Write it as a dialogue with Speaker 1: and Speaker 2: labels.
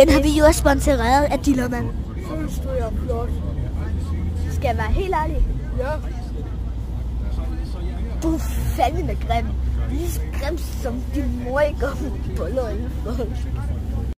Speaker 1: Den har vi jo også sponsoreret af Dillermand.
Speaker 2: er flot.
Speaker 1: Skal jeg være helt ærlig?
Speaker 2: Ja.
Speaker 1: Du er fandme grim. Lige så grim som din mor ikke om på løgn.